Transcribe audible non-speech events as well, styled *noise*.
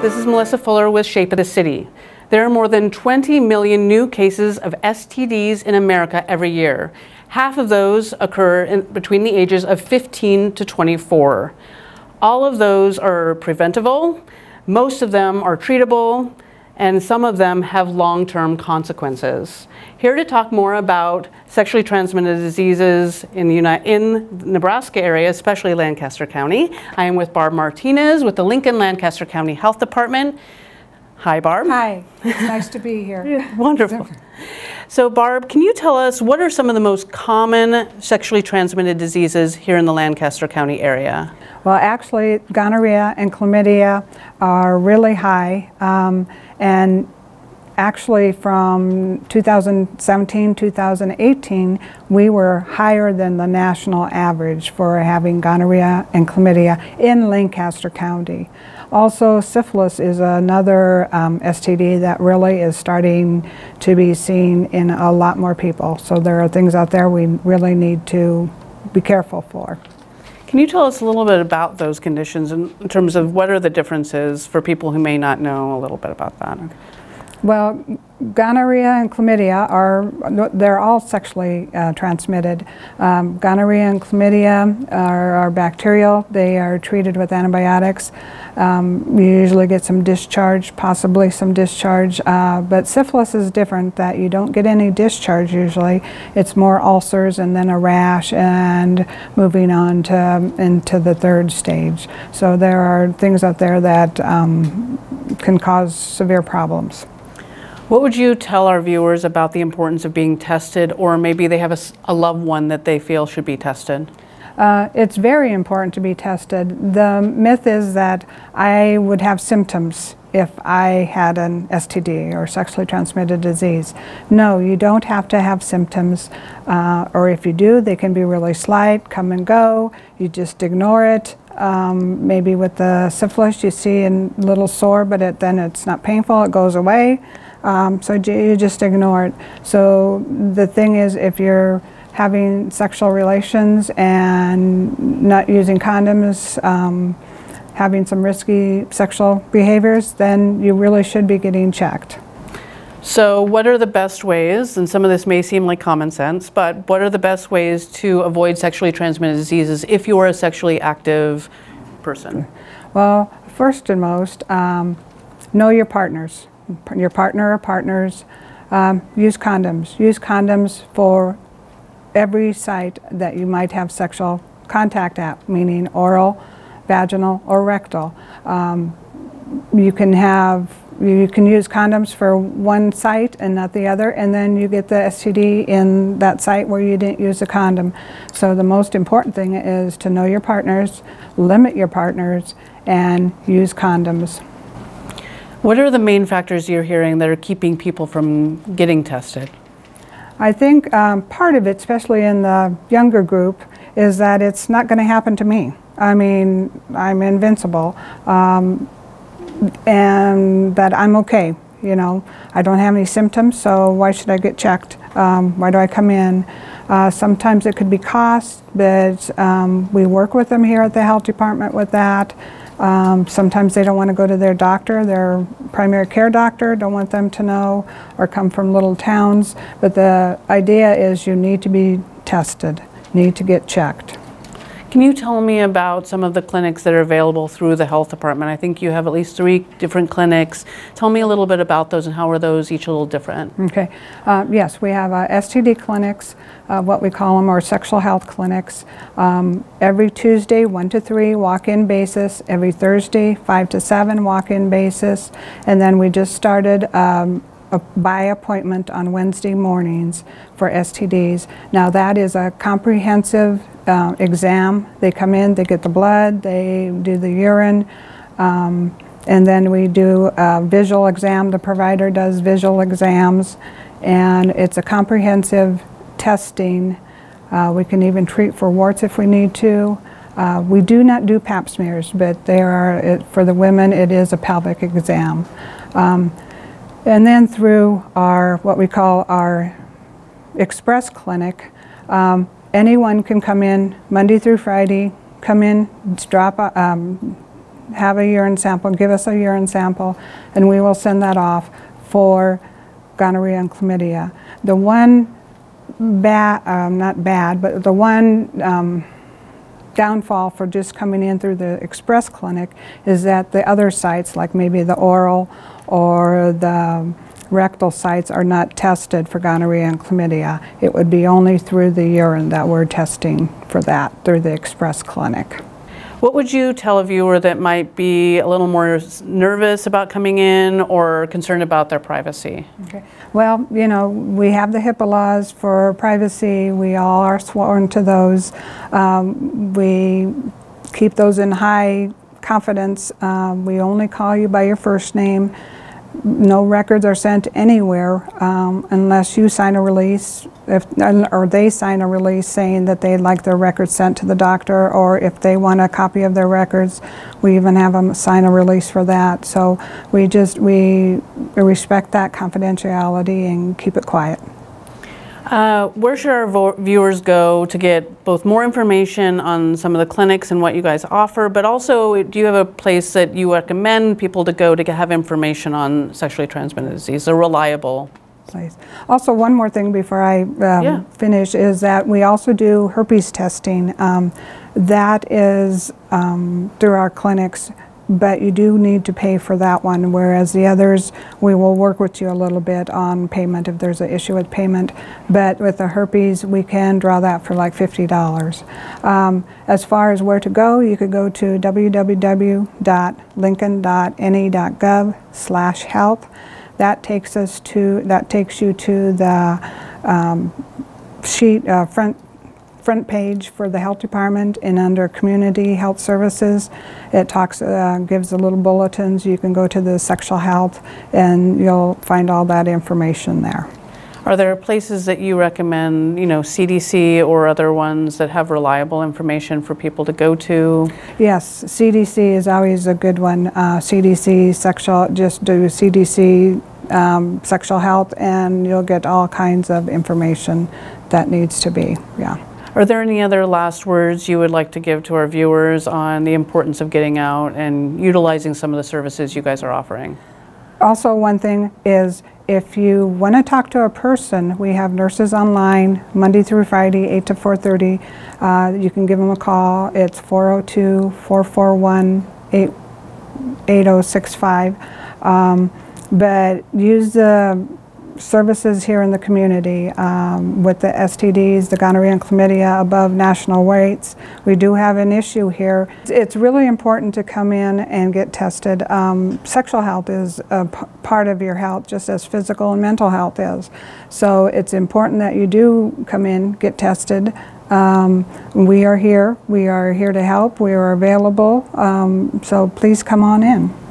This is Melissa Fuller with Shape of the City. There are more than 20 million new cases of STDs in America every year. Half of those occur in, between the ages of 15 to 24. All of those are preventable, most of them are treatable, and some of them have long-term consequences. Here to talk more about sexually transmitted diseases in the, in the Nebraska area, especially Lancaster County, I am with Barb Martinez with the Lincoln Lancaster County Health Department. Hi, Barb. Hi, it's nice to be here. *laughs* Wonderful. So, Barb, can you tell us what are some of the most common sexually transmitted diseases here in the Lancaster County area? Well, actually, gonorrhea and chlamydia are really high, um, and actually from 2017 2018 we were higher than the national average for having gonorrhea and chlamydia in lancaster county also syphilis is another um, std that really is starting to be seen in a lot more people. So there are things out there we really need to be careful for. Can you tell us a little bit about those conditions in, in terms of what are the differences for people who may not know a little bit about that? Well, gonorrhea and chlamydia are, they're all sexually uh, transmitted. Um, gonorrhea and chlamydia are, are, bacterial. They are treated with antibiotics. Um, you usually get some discharge, possibly some discharge, uh, but syphilis is different that you don't get any discharge usually. It's more ulcers and then a rash and moving on to into the third stage. So there are things out there that um, can cause severe problems. What would you tell our viewers about the importance of being tested, or maybe they have a, a loved one that they feel should be tested? Uh, it's very important to be tested. The myth is that I would have symptoms if I had an STD or sexually transmitted disease. No, you don't have to have symptoms, uh, or if you do, they can be really slight, come and go. You just ignore it. Um, maybe with the syphilis, you see a little sore, but it, then it's not painful, it goes away. Um, so you just ignore it. So the thing is, if you're having sexual relations and not using condoms, um, having some risky sexual behaviors, then you really should be getting checked. So, what are the best ways, and some of this may seem like common sense, but what are the best ways to avoid sexually transmitted diseases if you are a sexually active person? Well, first and most, um, know your partners your partner or partners, um, use condoms. Use condoms for every site that you might have sexual contact at, meaning oral, vaginal, or rectal. Um, you can have you can use condoms for one site and not the other, and then you get the STD in that site where you didn't use a condom. So the most important thing is to know your partners, limit your partners, and use condoms. What are the main factors you're hearing that are keeping people from getting tested? I think um, part of it, especially in the younger group, is that it's not going to happen to me. I mean, I'm invincible, um, and that I'm okay. You know, I don't have any symptoms, so why should I get checked? Um, why do I come in? Uh, sometimes it could be cost, but um, we work with them here at the health department with that. Um, sometimes they don't want to go to their doctor, their primary care doctor, don't want them to know, or come from little towns. But the idea is you need to be tested, need to get checked. Can you tell me about some of the clinics that are available through the health department? I think you have at least three different clinics. Tell me a little bit about those and how are those each a little different? Okay. Uh, yes, we have uh, STD clinics, uh, what we call them, or sexual health clinics. Um, every Tuesday, 1 to 3, walk in basis. Every Thursday, 5 to 7, walk in basis. And then we just started um, by appointment on Wednesday mornings for STDs. Now that is a comprehensive uh, exam. They come in, they get the blood, they do the urine, um, and then we do a visual exam. The provider does visual exams, and it's a comprehensive testing. Uh, we can even treat for warts if we need to. Uh, we do not do pap smears, but there are, it, for the women, it is a pelvic exam. Um, and then through our, what we call our express clinic, um, anyone can come in Monday through Friday, come in, drop, um, have a urine sample, give us a urine sample, and we will send that off for gonorrhea and chlamydia. The one bad, um, not bad, but the one um, downfall for just coming in through the express clinic is that the other sites, like maybe the oral or the rectal sites, are not tested for gonorrhea and chlamydia. It would be only through the urine that we're testing for that through the express clinic. What would you tell a viewer that might be a little more nervous about coming in or concerned about their privacy? Okay. Well, you know, we have the HIPAA laws for privacy. We all are sworn to those. Um, we keep those in high confidence. Um, we only call you by your first name. No records are sent anywhere um, unless you sign a release, if, or they sign a release saying that they'd like their records sent to the doctor, or if they want a copy of their records, we even have them sign a release for that. So we just, we respect that confidentiality and keep it quiet. Uh, where should our vo- viewers go to get both more information on some of the clinics and what you guys offer, but also do you have a place that you recommend people to go to get- have information on sexually transmitted disease, a reliable? place. Also, one more thing before I um, Yeah. finish is that we also do herpes testing. Um, that is um, through our clinics, but you do need to pay for that one, whereas the others, we will work with you a little bit on payment if there's an issue with payment. But with the herpes, we can draw that for like $50. Um, as far as where to go, you could go to www.lincoln.ne.gov slash health. That takes us to, that takes you to the um, sheet, uh, front, front page for the health department and under community health services. It talks, uh, gives the little bulletins. You can go to the sexual health and you'll find all that information there. Are there places that you recommend, you know, CDC or other ones that have reliable information for people to go to? Yes, CDC is always a good one. Uh, CDC sexual, just do CDC um, sexual health and you'll get all kinds of information that needs to be, yeah. Are there any other last words you would like to give to our viewers on the importance of getting out and utilizing some of the services you guys are offering? Also, one thing is if you want to talk to a person, we have nurses online Monday through Friday, 8 to 4:30. Uh, you can give them a call. It's 402-441-8065. Um, but use the services here in the community um, with the STDs, the gonorrhea and chlamydia above national rates. We do have an issue here. It's really important to come in and get tested. Um, sexual health is a part of your health just as physical and mental health is. So it's important that you do come in, get tested. Um, we are here. We are here to help. We are available. Um, so please come on in.